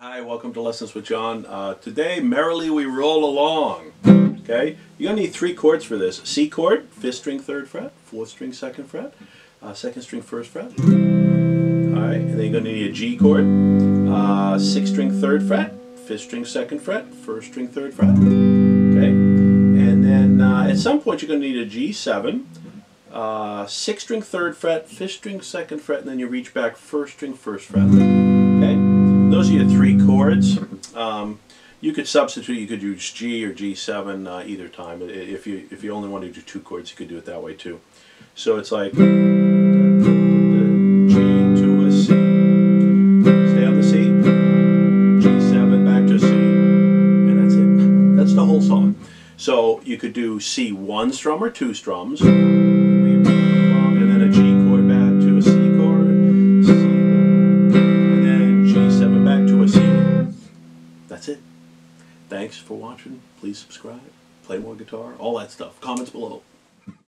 Hi, welcome to Lessons with John. Uh, today, merrily we roll along. Okay, you're gonna need three chords for this: C chord, fifth string, third fret; fourth string, second fret; uh, second string, first fret. All right, and then you're gonna need a G chord, uh, sixth string, third fret; fifth string, second fret; first string, third fret. Okay, and then uh, at some point you're gonna need a G7, uh, sixth string, third fret; fifth string, second fret, and then you reach back first string, first fret. Okay, those are your three chords. Um, you could substitute. You could use G or G7 uh, either time. If you if you only want to do two chords, you could do it that way too. So it's like G to a C. Stay on the C. G7 back to C, and that's it. That's the whole song. So you could do C one strum or two strums, That's it. Thanks for watching. Please subscribe, play more guitar, all that stuff. Comments below.